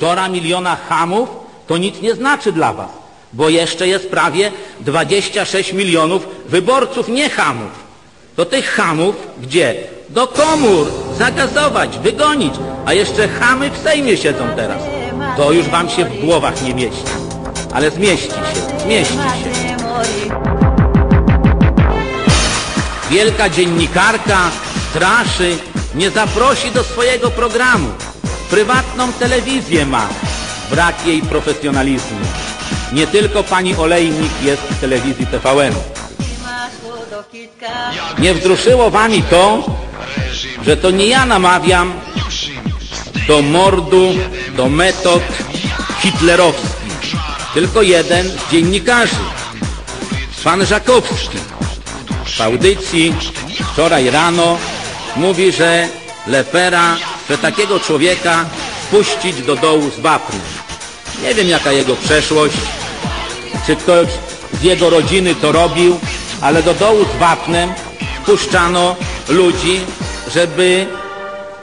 Półtora miliona hamów to nic nie znaczy dla was, bo jeszcze jest prawie 26 milionów wyborców nie hamów. To tych hamów gdzie? Do komór, zagazować, wygonić, a jeszcze chamy w Sejmie siedzą teraz. To już wam się w głowach nie mieści. Ale zmieści się, zmieści się. Wielka dziennikarka straszy, nie zaprosi do swojego programu. Prywatną telewizję ma. Brak jej profesjonalizmu. Nie tylko pani Olejnik jest w telewizji TVN. Nie wzruszyło wami to, że to nie ja namawiam do mordu, do metod hitlerowskich, tylko jeden z dziennikarzy, pan Żakowski. W audycji wczoraj rano mówi, że Lepera, że takiego człowieka puścić do dołu z wapnem. Nie wiem jaka jego przeszłość, czy ktoś z jego rodziny to robił, ale do dołu z wapnem puszczano ludzi, żeby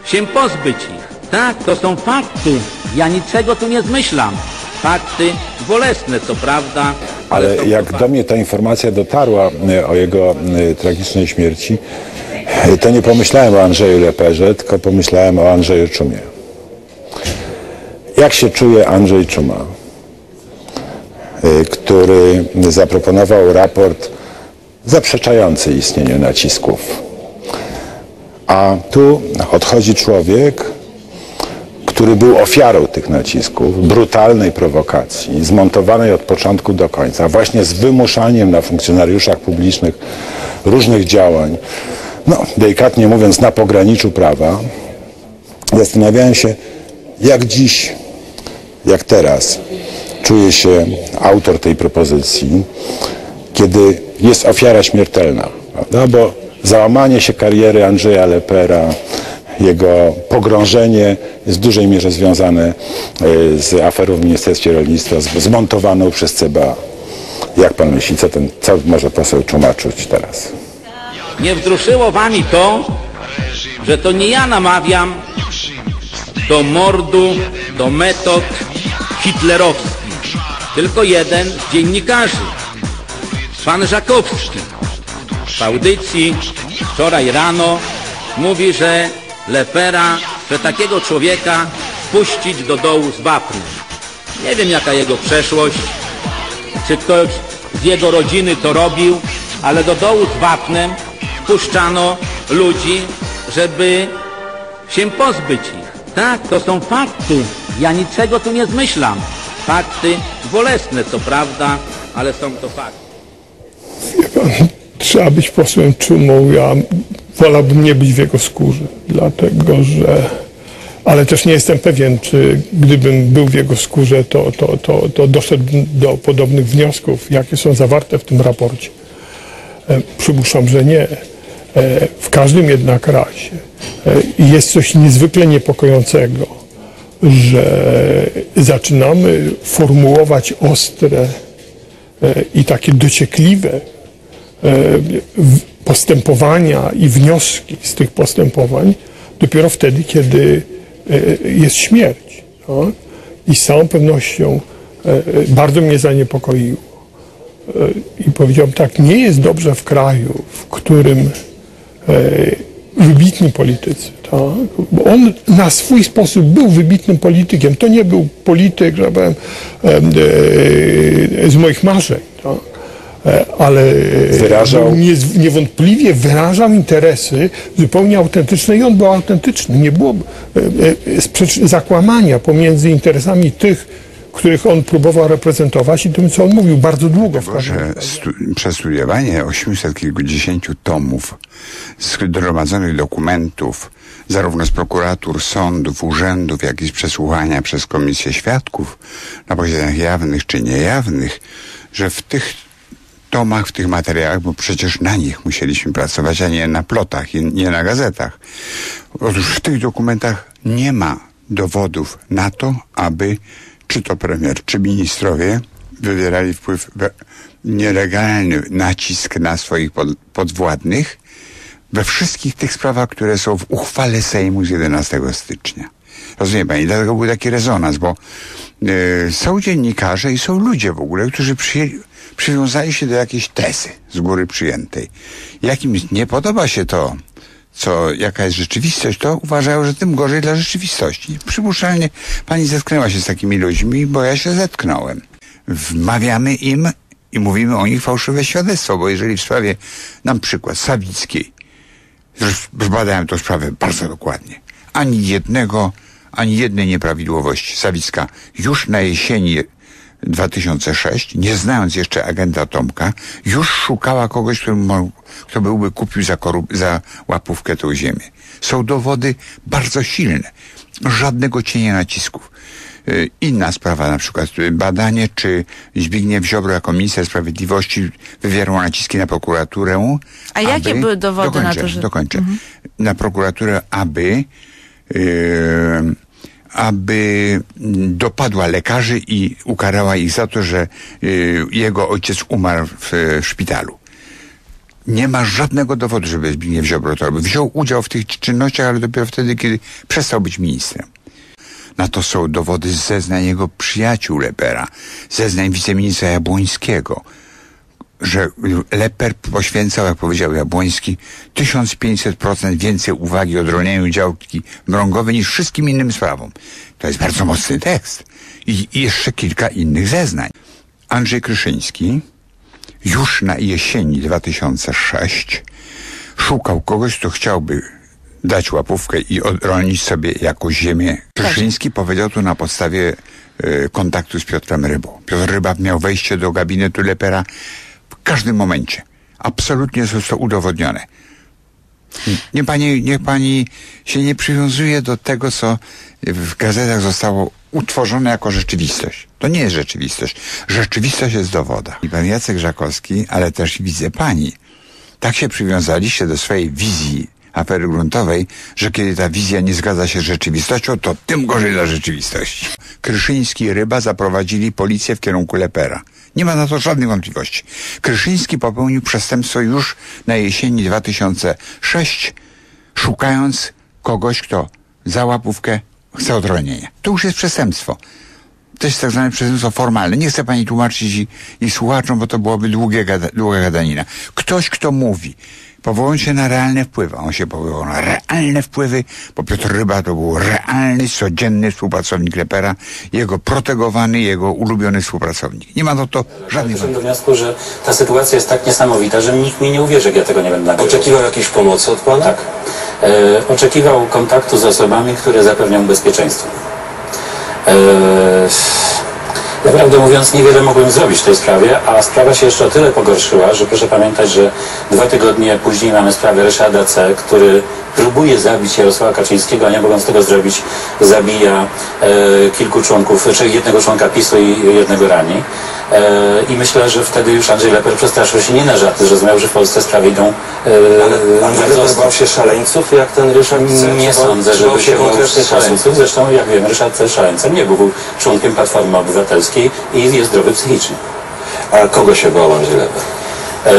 się pozbyć ich. Tak, to są fakty. Ja niczego tu nie zmyślam. Fakty bolesne, co prawda. Ale są jak do mnie ta informacja dotarła e, o jego e, tragicznej śmierci, to nie pomyślałem o Andrzeju Leperze, tylko pomyślałem o Andrzeju Czumie. Jak się czuje Andrzej Czuma, e, który zaproponował raport zaprzeczający istnieniu nacisków. A tu odchodzi człowiek, który był ofiarą tych nacisków, brutalnej prowokacji, zmontowanej od początku do końca, właśnie z wymuszaniem na funkcjonariuszach publicznych różnych działań, no delikatnie mówiąc na pograniczu prawa, zastanawiałem się, jak dziś, jak teraz czuje się autor tej propozycji, kiedy jest ofiara śmiertelna, bo załamanie się kariery Andrzeja Lepera, jego pogrążenie jest w dużej mierze związane e, z aferą w Ministerstwie Rolnictwa, zmontowaną przez CBA. Jak pan myśli, co, ten, co może poseł Czuma czuć teraz? Nie wzruszyło wami to, że to nie ja namawiam do mordu, do metod hitlerowskich, tylko jeden z dziennikarzy, pan Żakowski. W audycji wczoraj rano mówi, że Lepera, że takiego człowieka puścić do dołu z wapnem. Nie wiem jaka jego przeszłość, czy ktoś z jego rodziny to robił, ale do dołu z wapnem puszczano ludzi, żeby się pozbyć ich. Tak, to są fakty. Ja niczego tu nie zmyślam. Fakty bolesne, co prawda, ale są to fakty. Wie pan, trzeba być posłem czumą. Ja wolałbym nie być w jego skórze, dlatego że. Ale też nie jestem pewien, czy gdybym był w jego skórze, to, to, to, to doszedłbym do podobnych wniosków, jakie są zawarte w tym raporcie. E, Przypuszczam, że nie. E, W każdym jednak razie e, jest coś niezwykle niepokojącego, że zaczynamy formułować ostre e, i takie dociekliwe postępowania i wnioski z tych postępowań dopiero wtedy, kiedy jest śmierć. Tak? I z całą pewnością bardzo mnie zaniepokoiło. I powiedziałem tak, nie jest dobrze w kraju, w którym wybitni politycy, tak? bo on na swój sposób był wybitnym politykiem. To nie był polityk, że powiem, em, e, z moich marzeń, tak? E, ale Wyrażał- niez- niewątpliwie wyrażał interesy zupełnie autentyczne i on był autentyczny. Nie było e, e, zakłamania pomiędzy interesami tych, których on próbował reprezentować i tym, co on mówił bardzo długo w Bo, każdym że razie. stu, przestudiowanie 800 kilkudziesięciu tomów zgromadzonych dokumentów, zarówno z prokuratur, sądów, urzędów, jak i z przesłuchania przez komisję świadków na posiedzeniach jawnych czy niejawnych, że w tych tomach, w tych materiałach, bo przecież na nich musieliśmy pracować, a nie na plotach i nie na gazetach. Otóż w tych dokumentach nie ma dowodów na to, aby czy to premier, czy ministrowie wywierali wpływ, nielegalny nacisk na swoich pod, podwładnych we wszystkich tych sprawach, które są w uchwale Sejmu z 11 stycznia. Rozumie pani, dlatego był taki rezonans, bo e, są dziennikarze i są ludzie w ogóle, którzy przyjęli, przywiązali się do jakiejś tezy z góry przyjętej. Jak im nie podoba się to, co, jaka jest rzeczywistość, to uważają, że tym gorzej dla rzeczywistości. Przypuszczalnie pani zetknęła się z takimi ludźmi, bo ja się zetknąłem. Wmawiamy im i mówimy o nich fałszywe świadectwo, bo jeżeli w sprawie, nam przykład, Sawickiej, zbadałem tę sprawę bardzo dokładnie, ani jednego, ani jednej nieprawidłowości. Sawicka już na jesieni 2006, nie znając jeszcze agenta Tomka, już szukała kogoś, który mógł, kto byłby kupił za, korup, za łapówkę tą ziemię. Są dowody bardzo silne. Żadnego cienia nacisków. Y, Inna sprawa, na przykład y, badanie, czy Zbigniew Ziobro jako minister sprawiedliwości wywierał naciski na prokuraturę. A jakie były dowody na dokończę, to, że- Dokończę. Na prokuraturę, aby yy, aby dopadła lekarzy i ukarała ich za to, że yy, jego ojciec umarł w, w szpitalu. Nie ma żadnego dowodu, żeby Zbigniew Ziobro to robił. Wziął udział w tych czynnościach, ale dopiero wtedy, kiedy przestał być ministrem. Na to są dowody zeznań jego przyjaciół Lepera, zeznań wiceministra Jabłońskiego, że Leper poświęcał, jak powiedział Jabłoński, 1500% więcej uwagi odrolnieniu działki mrągowej niż wszystkim innym sprawom. To jest bardzo mocny tekst. I, I jeszcze kilka innych zeznań. Andrzej Kryszyński już na jesieni 2006 szukał kogoś, kto chciałby dać łapówkę i odrolnić sobie jakąś ziemię. Kryszyński powiedział to na podstawie e, kontaktu z Piotrem Rybą. Piotr Ryba miał wejście do gabinetu Lepera każdym momencie. Absolutnie jest to udowodnione. Nie pani, niech pani się nie przywiązuje do tego, co w gazetach zostało utworzone jako rzeczywistość. To nie jest rzeczywistość. Rzeczywistość jest w dowodach. I pan Jacek Żakowski, ale też widzę pani, tak się przywiązaliście do swojej wizji afery gruntowej, że kiedy ta wizja nie zgadza się z rzeczywistością, to tym gorzej dla rzeczywistości. Kryszyński i Ryba zaprowadzili policję w kierunku Lepera. Nie ma na to żadnych wątpliwości. Kryszyński popełnił przestępstwo już na jesieni 2006, szukając kogoś, kto za łapówkę chce odrolnienia. To już jest przestępstwo. To jest tak zwane przestępstwo formalne. Nie chcę pani tłumaczyć i, i słuchaczom, bo to byłoby długie gada, długa gadanina. Ktoś, kto mówi, powołując się na realne wpływy, a on się powoływał na realne wpływy, bo Piotr Ryba to był realny, codzienny współpracownik Lepera, jego protegowany, jego ulubiony współpracownik. Nie ma no to żadnych Doszedłem do wniosku, że ta sytuacja jest tak niesamowita, że nikt mi nie uwierzy, jak ja tego nie będę nagrywał. Oczekiwał jakiejś pomocy od pana? Tak. E, oczekiwał kontaktu z osobami, które zapewnią bezpieczeństwo. E, Naprawdę mówiąc, niewiele mogłem zrobić w tej sprawie, a sprawa się jeszcze o tyle pogorszyła, że proszę pamiętać, że dwa tygodnie później mamy sprawę Ryszarda C., który próbuje zabić Jarosława Kaczyńskiego, a nie mogąc tego zrobić, zabija e, kilku członków, czy jednego członka PiSu i jednego rani. E, I myślę, że wtedy już Andrzej Leper przestraszył się nie na żarty, zrozumiał, że w Polsce sprawy idą Ale Andrzej Leper bał się szaleńców, jak ten Ryszard C. nie sądzę, żeby się osób? szaleńców. Zresztą, jak wiemy, Ryszard szaleńcem nie był. Był członkiem Platformy Obywatelskiej i jest zdrowy psychicznie. A kogo się bał Andrzej Leper? E,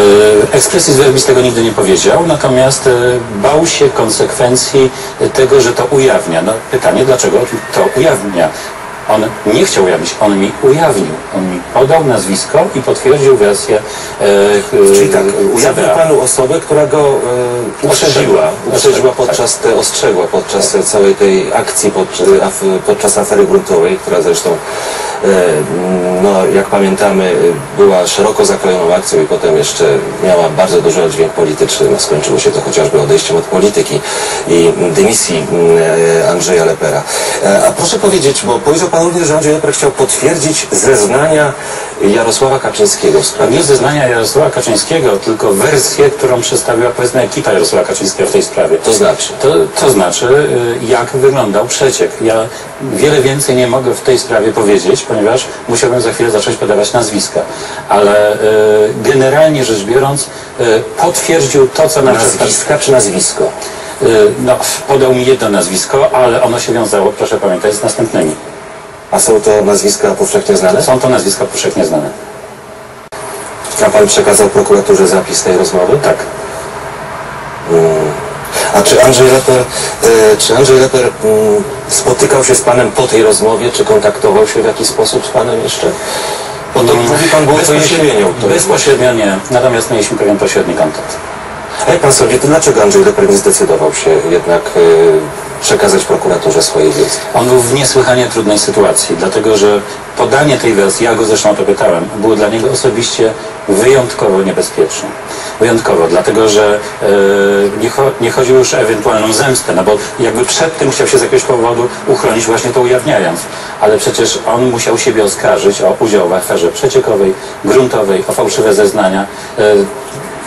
Expressis verbis tego nigdy nie powiedział, natomiast e, bał się konsekwencji tego, że to ujawnia. No, pytanie, dlaczego to ujawnia? On nie chciał ujawnić, on mi ujawnił. On mi podał nazwisko i potwierdził wersję e, e, Czyli tak, ujawnił CBA. panu osobę, która go e, uprzedziła, uprzedziła podczas, te, ostrzegła podczas całej tej akcji, pod, af, podczas afery gruntowej, która zresztą, e, no, jak pamiętamy, była szeroko zakrojoną akcją i potem jeszcze miała bardzo duży oddźwięk polityczny. No, skończyło się to chociażby odejściem od polityki i dymisji e, Andrzeja Lepera. E, A proszę powiedzieć, bo powiedział pan również, że Andrzej Leper chciał potwierdzić zeznania Jarosława Kaczyńskiego w sprawie Nie zeznania Jarosława Kaczyńskiego, tylko wersję, którą przedstawiła powiedzmy ekipa Jarosława Kaczyńskiego w tej sprawie. To znaczy? To, to znaczy, y, jak wyglądał przeciek. Ja wiele więcej nie mogę w tej sprawie powiedzieć, ponieważ musiałbym za chwilę zacząć podawać nazwiska. Ale y, generalnie rzecz biorąc, y, potwierdził to, co nam. Nazwiska czy nazwisko? No, podał mi jedno nazwisko, ale ono się wiązało, proszę pamiętać, z następnymi. A są to nazwiska powszechnie znane? Są to nazwiska powszechnie znane. A pan przekazał prokuraturze zapis tej rozmowy? Tak. A czy Andrzej Leper, e, czy Andrzej Leper mm, spotykał się z Panem po tej rozmowie, czy kontaktował się w jakiś sposób z Panem jeszcze? Bo to, mówi Pan, było to jesienią. Bezpośrednio nie, natomiast mieliśmy pewien pośredni kontakt. A jak Pan sądzi, to dlaczego Andrzej Leper nie zdecydował się jednak e, przekazać prokuraturze swojej wiedzy? On był w niesłychanie trudnej sytuacji, dlatego że podanie tej wersji, ja go zresztą o to pytałem, było dla niego osobiście wyjątkowo niebezpieczne. Wyjątkowo, dlatego że e, nie, cho, nie chodziło już o ewentualną zemstę, no bo jakby przed tym chciał się z jakiegoś powodu uchronić właśnie to ujawniając. Ale przecież on musiał siebie oskarżyć o udział w aferze przeciekowej, gruntowej, o fałszywe zeznania. E,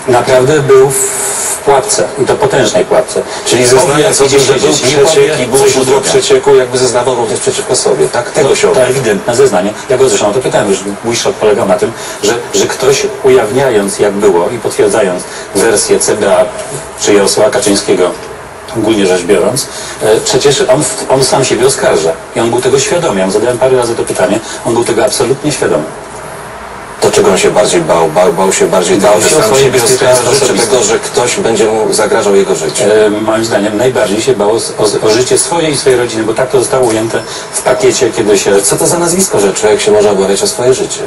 naprawdę był w pułapce i to potężnej pułapce. Czyli Powie, co tym, że był przeciek i było źródło przecieku, jakby zeznawał również przeciwko sobie. Tak? Tego się To ewidentne zeznanie. Ja go zresztą o to pytałem, że mój szok polegał na tym, że, że ktoś ujawniając jak było i potwierdzając wersję CBA czy Jarosława Kaczyńskiego, ogólnie rzecz biorąc, e, przecież on, on sam siebie oskarża. I on był tego świadomy. Ja mu zadałem parę razy to pytanie. On był tego absolutnie świadomy. To czego on się bardziej bał? Bał, bał się bardziej Bał się że sam swoje siebie czy osobiste. tego, że ktoś będzie mu zagrażał jego życiu? E, moim zdaniem najbardziej się bało o, o życie swoje i swojej rodziny, bo tak to zostało ujęte w pakiecie, kiedy się Co to za nazwisko, że człowiek się może obawiać o swoje życie?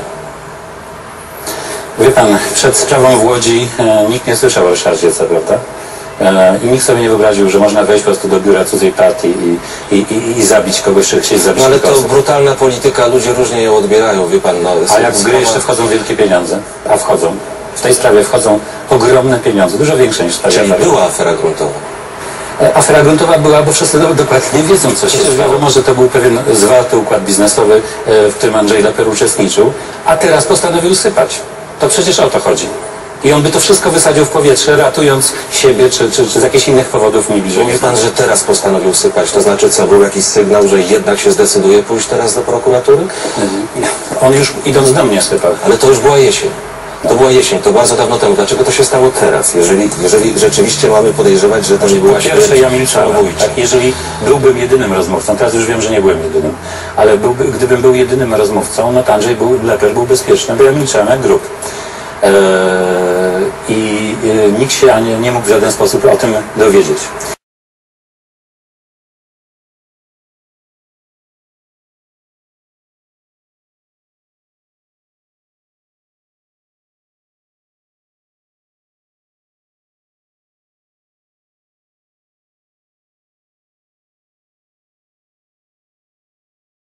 Wie pan, przed sprawą w Łodzi e, nikt nie słyszał o Ryszardzie C., prawda? E, I nikt sobie nie wyobraził, że można wejść po prostu do biura cudzej partii i, i, i, i zabić kogoś, czy chcieć zabić No ale to osób. brutalna polityka, ludzie różnie ją odbierają, wie pan. No, A jak w grę sprawa- jeszcze wchodzą wielkie pieniądze, a wchodzą, w tej sprawie wchodzą ogromne pieniądze, dużo większe niż w sprawie Czyli była afera gruntowa. E, Afera gruntowa była, bo wszyscy do- dokładnie wiedzą, co się stało? stało. Może to był pewien zwarty układ biznesowy, e, w którym Andrzej Leper uczestniczył, a teraz postanowił sypać. To przecież o to chodzi. I on by to wszystko wysadził w powietrze, ratując siebie, czy, czy, czy z jakichś innych powodów nie bliżej. Mówi pan, że teraz postanowił sypać. To znaczy co, był jakiś sygnał, że jednak się zdecyduje pójść teraz do prokuratury? On już idąc do mnie sypał. Ale to już była jesień. To była jesień, to bardzo dawno temu. Dlaczego to się stało teraz? Jeżeli, jeżeli rzeczywiście mamy podejrzewać, że to nie była Po pierwsze, ja milczałem. samobójcza. Tak, jeżeli byłbym jedynym rozmówcą, teraz już wiem, że nie byłem jedynym, ale byłby, gdybym był jedynym rozmówcą, no to Andrzej był, Leper był bezpieczny, bo ja milczałem jak grób. Eee, nikt się ani nie mógł w żaden sposób o tym dowiedzieć.